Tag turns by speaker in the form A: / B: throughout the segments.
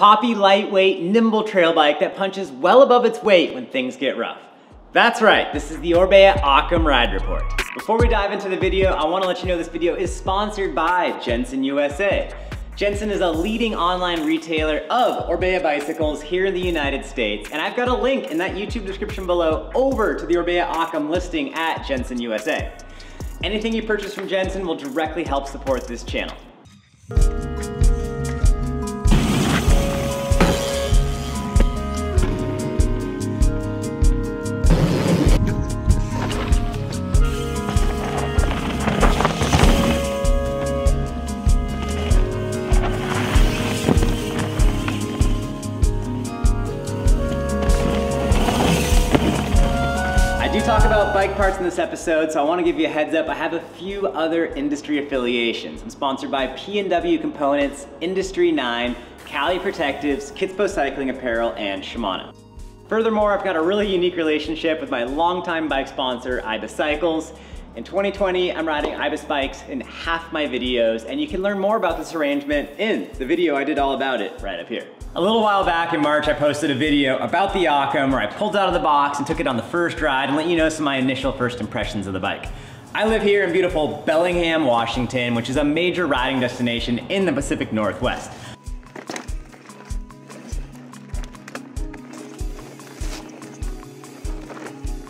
A: Poppy lightweight, nimble trail bike that punches well above its weight when things get rough. That's right, this is the Orbea Occam Ride Report. Before we dive into the video, I wanna let you know this video is sponsored by Jenson USA. Jenson is a leading online retailer of Orbea bicycles here in the United States, and I've got a link in that YouTube description below over to the Orbea Occam listing at Jenson USA. Anything you purchase from Jenson will directly help support this channel. I do talk about bike parts in this episode, so I want to give you a heads up. I have a few other industry affiliations. I'm sponsored by PNW Components, Industry 9, Kali Protectives, Kitsbow Cycling Apparel, and Shimano. Furthermore, I've got a really unique relationship with my longtime bike sponsor, Ibis Cycles. In 2020, I'm riding Ibis bikes in half my videos, and you can learn more about this arrangement in the video I did all about it right up here. A little while back in March, I posted a video about the Occam where I pulled out of the box and took it on the first ride and let you know some of my initial first impressions of the bike. I live here in beautiful Bellingham, Washington, which is a major riding destination in the Pacific Northwest.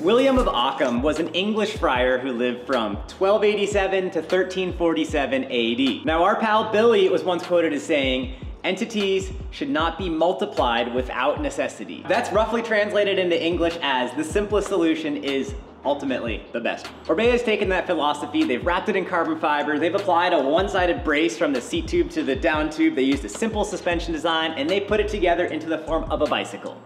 A: William of Occam was an English friar who lived from 1287 to 1347 AD. Now our pal Billy was once quoted as saying, entities should not be multiplied without necessity. That's roughly translated into English as the simplest solution is ultimately the best. Orbea has taken that philosophy, they've wrapped it in carbon fiber, they've applied a one-sided brace from the seat tube to the down tube, they used a simple suspension design, and they put it together into the form of a bicycle.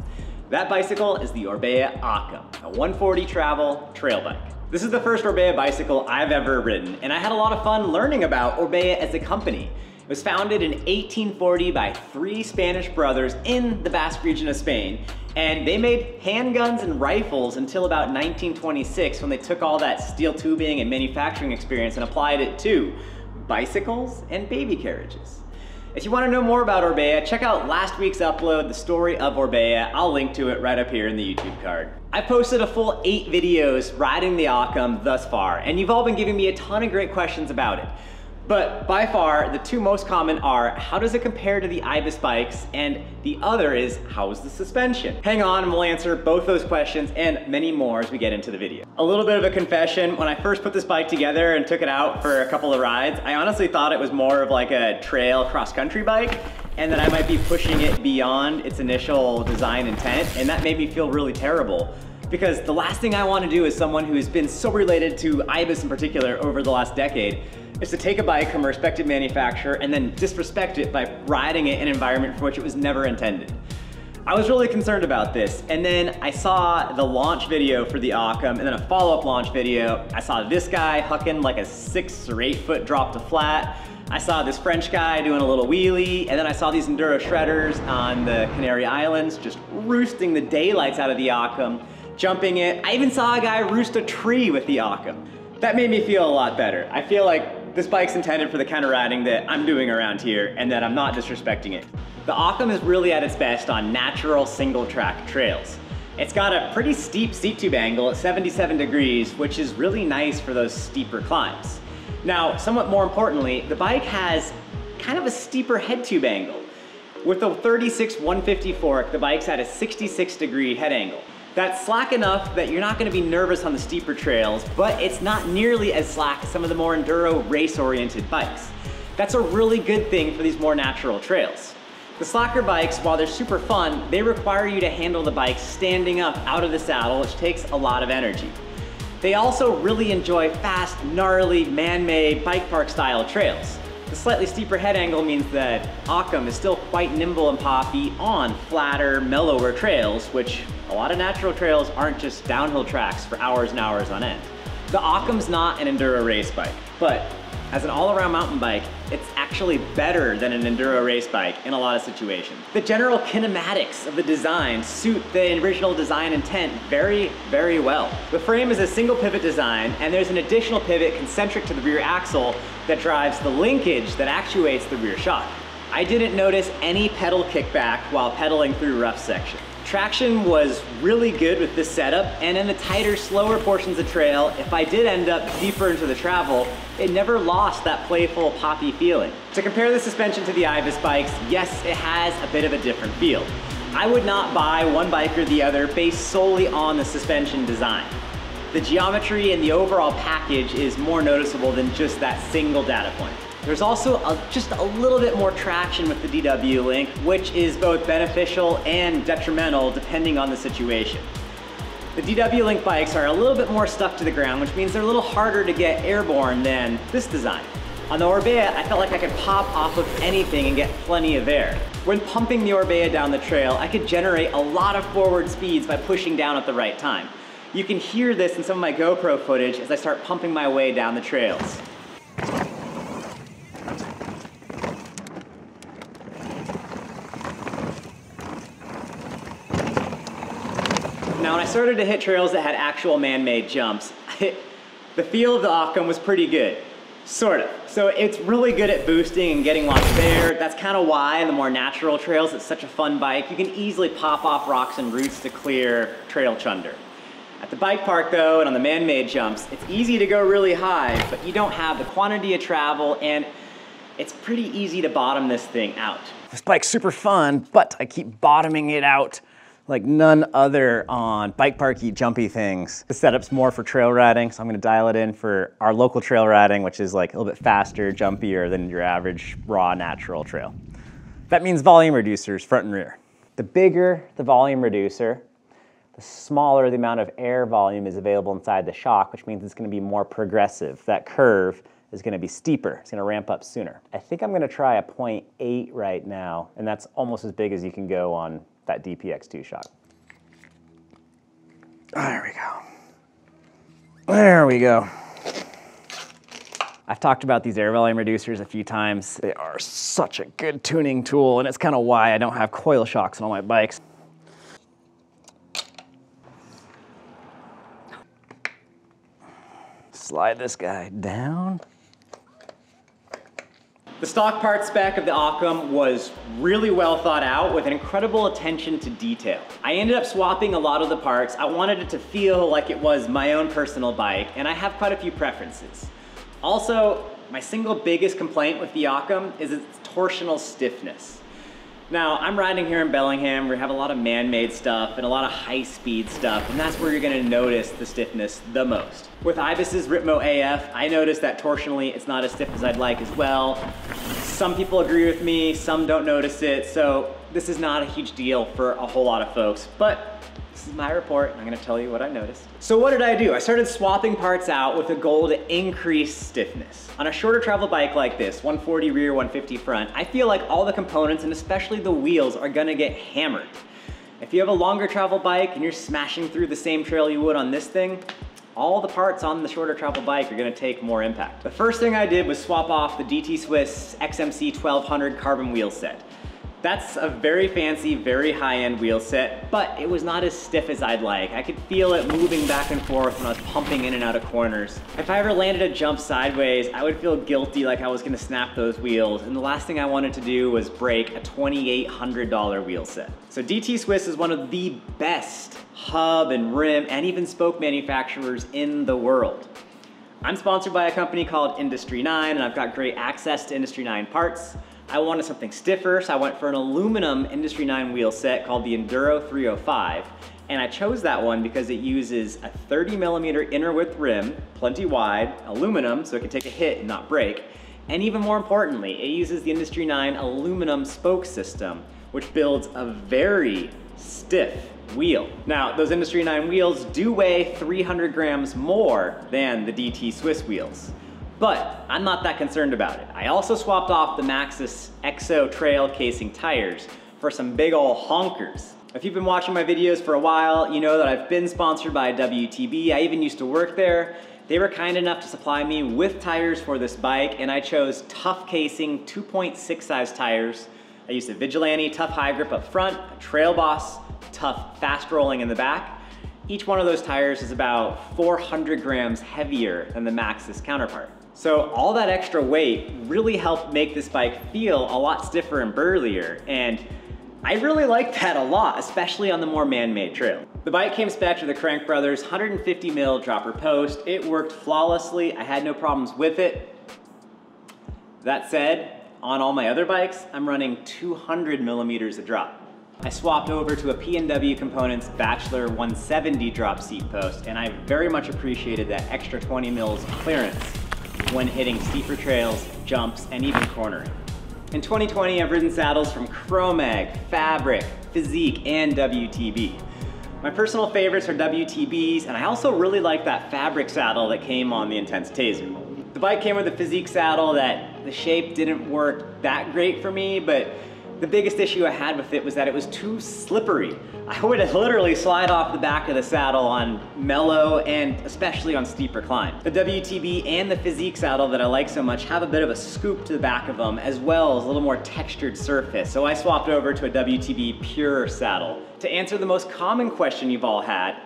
A: That bicycle is the Orbea Occam, a 140 travel trail bike. This is the first Orbea bicycle I've ever ridden, and I had a lot of fun learning about Orbea as a company. Was founded in 1840 by three Spanish brothers in the Basque region of Spain, and they made handguns and rifles until about 1926 when they took all that steel tubing and manufacturing experience and applied it to bicycles and baby carriages. If you want to know more about Orbea, check out last week's upload, The Story of Orbea. I'll link to it right up here in the YouTube card. I've posted a full eight videos riding the Occam thus far, and you've all been giving me a ton of great questions about it. But by far, the two most common are, how does it compare to the Ibis bikes? And the other is, how is the suspension? Hang on we'll answer both those questions and many more as we get into the video. A little bit of a confession, when I first put this bike together and took it out for a couple of rides, I honestly thought it was more of like a trail cross-country bike and that I might be pushing it beyond its initial design intent, and that made me feel really terrible because the last thing I want to do as someone who's been so related to Ibis in particular over the last decade is to take a bike from a respected manufacturer and then disrespect it by riding it in an environment for which it was never intended. I was really concerned about this, and then I saw the launch video for the Occam, and then a follow-up launch video. I saw this guy hucking like a six or eight foot drop to flat. I saw this French guy doing a little wheelie, and then I saw these Enduro shredders on the Canary Islands just roosting the daylights out of the Occam, jumping it. I even saw a guy roost a tree with the Occam. That made me feel a lot better. I feel like this bike's intended for the kind of riding that I'm doing around here and that I'm not disrespecting it. The Occam is really at its best on natural single track trails. It's got a pretty steep seat tube angle at 77 degrees, which is really nice for those steeper climbs. Now, somewhat more importantly, the bike has kind of a steeper head tube angle. With the 36 150 fork, the bike's at a 66 degree head angle. That's slack enough that you're not gonna be nervous on the steeper trails, but it's not nearly as slack as some of the more enduro race-oriented bikes. That's a really good thing for these more natural trails. The slacker bikes, while they're super fun, they require you to handle the bike standing up out of the saddle, which takes a lot of energy. They also really enjoy fast, gnarly, man-made bike park style trails. The slightly steeper head angle means that Occam is still quite nimble and poppy on flatter, mellower trails, which a lot of natural trails aren't just downhill tracks for hours and hours on end. The Occam's not an enduro race bike, but as an all-around mountain bike, it's actually better than an enduro race bike in a lot of situations. The general kinematics of the design suit the original design intent very, very well. The frame is a single pivot design, and there's an additional pivot concentric to the rear axle that drives the linkage that actuates the rear shock. I didn't notice any pedal kickback while pedaling through rough section. Traction was really good with this setup, and in the tighter, slower portions of trail, if I did end up deeper into the travel, it never lost that playful, poppy feeling. To compare the suspension to the Ibis bikes, yes, it has a bit of a different feel. I would not buy one bike or the other based solely on the suspension design. The geometry and the overall package is more noticeable than just that single data point. There's also a, just a little bit more traction with the DW Link, which is both beneficial and detrimental depending on the situation. The DW Link bikes are a little bit more stuck to the ground, which means they're a little harder to get airborne than this design. On the Orbea, I felt like I could pop off of anything and get plenty of air. When pumping the Orbea down the trail, I could generate a lot of forward speeds by pushing down at the right time. You can hear this in some of my GoPro footage as I start pumping my way down the trails. Now, when I started to hit trails that had actual man-made jumps, the feel of the Occam was pretty good. Sort of. So it's really good at boosting and getting of air. That's kind of why in the more natural trails, it's such a fun bike. You can easily pop off rocks and roots to clear trail chunder. At the bike park though, and on the man-made jumps, it's easy to go really high, but you don't have the quantity of travel and it's pretty easy to bottom this thing out. This bike's super fun, but I keep bottoming it out like none other on bike parky jumpy things. The setup's more for trail riding, so I'm gonna dial it in for our local trail riding, which is like a little bit faster, jumpier than your average raw natural trail. That means volume reducers front and rear. The bigger the volume reducer, the smaller the amount of air volume is available inside the shock, which means it's gonna be more progressive. That curve is gonna be steeper. It's gonna ramp up sooner. I think I'm gonna try a 0.8 right now, and that's almost as big as you can go on that DPX2 shock. There we go. There we go. I've talked about these air volume reducers a few times. They are such a good tuning tool, and it's kind of why I don't have coil shocks on all my bikes. Slide this guy down. The stock part spec of the Occam was really well thought out with an incredible attention to detail. I ended up swapping a lot of the parts. I wanted it to feel like it was my own personal bike, and I have quite a few preferences. Also, my single biggest complaint with the Occam is its torsional stiffness. Now, I'm riding here in Bellingham. We have a lot of man-made stuff and a lot of high-speed stuff, and that's where you're gonna notice the stiffness the most. With Ibis's Ripmo AF, I noticed that torsionally it's not as stiff as I'd like as well. Some people agree with me, some don't notice it, so this is not a huge deal for a whole lot of folks, but this is my report, and I'm gonna tell you what I noticed. So what did I do? I started swapping parts out with a goal to increase stiffness. On a shorter travel bike like this, 140 rear, 150 front, I feel like all the components and especially the wheels are gonna get hammered. If you have a longer travel bike and you're smashing through the same trail you would on this thing, all the parts on the shorter travel bike are gonna take more impact. The first thing I did was swap off the DT Swiss XMC 1200 carbon wheel set. That's a very fancy, very high-end wheel set, but it was not as stiff as I'd like. I could feel it moving back and forth when I was pumping in and out of corners. If I ever landed a jump sideways, I would feel guilty like I was gonna snap those wheels, and the last thing I wanted to do was break a $2,800 wheel set. So DT Swiss is one of the best hub and rim and even spoke manufacturers in the world. I'm sponsored by a company called Industry 9, and I've got great access to Industry 9 parts. I wanted something stiffer, so I went for an aluminum Industry 9 wheel set called the Enduro 305. And I chose that one because it uses a 30 millimeter inner width rim, plenty wide, aluminum, so it can take a hit and not break. And even more importantly, it uses the Industry 9 aluminum spoke system, which builds a very stiff wheel. Now, those Industry 9 wheels do weigh 300 grams more than the DT Swiss wheels. But I'm not that concerned about it. I also swapped off the Maxxis EXO Trail casing tires for some big ol' honkers. If you've been watching my videos for a while, you know that I've been sponsored by WTB. I even used to work there. They were kind enough to supply me with tires for this bike, and I chose Tough Casing 2.6 size tires. I used a Vigilante Tough High Grip up front, a Trail Boss Tough Fast Rolling in the back. Each one of those tires is about 400 grams heavier than the Maxxis counterpart. So all that extra weight really helped make this bike feel a lot stiffer and burlier. And I really like that a lot, especially on the more man-made trail. The bike came spec with the Crank Brothers 150 mil dropper post. It worked flawlessly. I had no problems with it. That said, on all my other bikes, I'm running 200 millimeters of drop. I swapped over to a PNW Components Bachelor 170 drop seat post, and I very much appreciated that extra 20 mils clearance when hitting steeper trails, jumps, and even cornering. In 2020, I've ridden saddles from Chromag, Fabric, Fizik, and WTB. My personal favorites are WTBs, and I also really like that Fabric saddle that came on the Intense Tazer. The bike came with a Fizik saddle that the shape didn't work that great for me, but the biggest issue I had with it was that it was too slippery. I would literally slide off the back of the saddle on mellow and especially on steeper climbs. The WTB and the Fizik saddle that I like so much have a bit of a scoop to the back of them as well as a little more textured surface. So I swapped over to a WTB Pure saddle. To answer the most common question you've all had,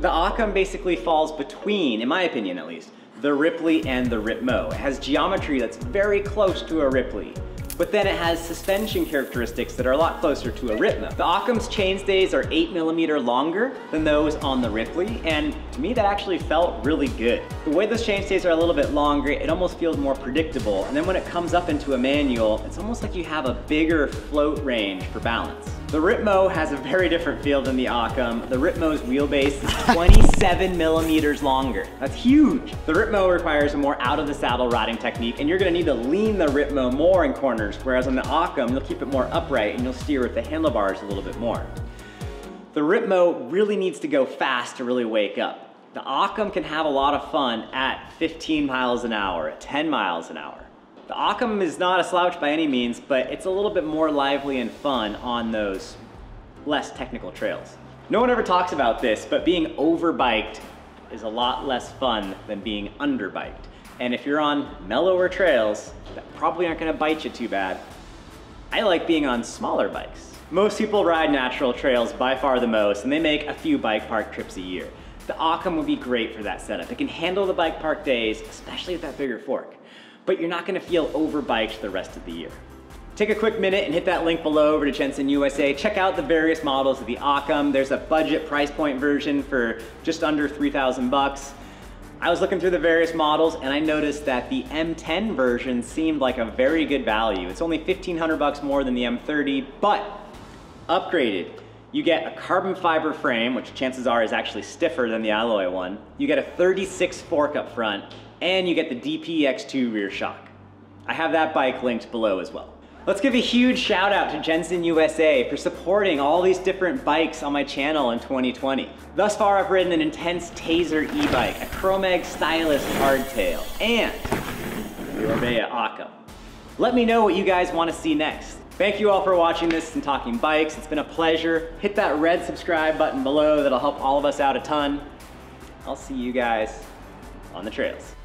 A: the Occam basically falls between, in my opinion at least, the Ripley and the Ripmo. It has geometry that's very close to a Ripley but then it has suspension characteristics that are a lot closer to a Ripmo. The Occam's chainstays are eight millimeter longer than those on the Ripley, and to me that actually felt really good. The way those chainstays are a little bit longer, it almost feels more predictable, and then when it comes up into a manual, it's almost like you have a bigger float range for balance. The Ripmo has a very different feel than the Occam. The Ripmo's wheelbase is 27 millimeters longer. That's huge. The Ripmo requires a more out of the saddle riding technique and you're gonna need to lean the Ripmo more in corners, whereas on the Occam, you'll keep it more upright and you'll steer with the handlebars a little bit more. The Ripmo really needs to go fast to really wake up. The Occam can have a lot of fun at 15 miles an hour, at 10 miles an hour. The Occam is not a slouch by any means, but it's a little bit more lively and fun on those less technical trails. No one ever talks about this, but being overbiked is a lot less fun than being underbiked. And if you're on mellower trails that probably aren't gonna bite you too bad, I like being on smaller bikes. Most people ride natural trails by far the most, and they make a few bike park trips a year. The Occam would be great for that setup. It can handle the bike park days, especially with that bigger fork but you're not gonna feel overbiked the rest of the year. Take a quick minute and hit that link below over to Jenson USA. Check out the various models of the Occam. There's a budget price point version for just under 3,000 bucks. I was looking through the various models and I noticed that the M10 version seemed like a very good value. It's only 1,500 bucks more than the M30, but upgraded. You get a carbon fiber frame, which chances are is actually stiffer than the alloy one. You get a 36 fork up front, and you get the DPX2 rear shock. I have that bike linked below as well. Let's give a huge shout out to Jenson USA for supporting all these different bikes on my channel in 2020. Thus far, I've ridden an Intense Tazer e-bike, a Chromag Stylus hardtail, and the Orbea Occam. Let me know what you guys want to see next. Thank you all for watching this and talking bikes. It's been a pleasure. Hit that red subscribe button below. That'll help all of us out a ton. I'll see you guys on the trails.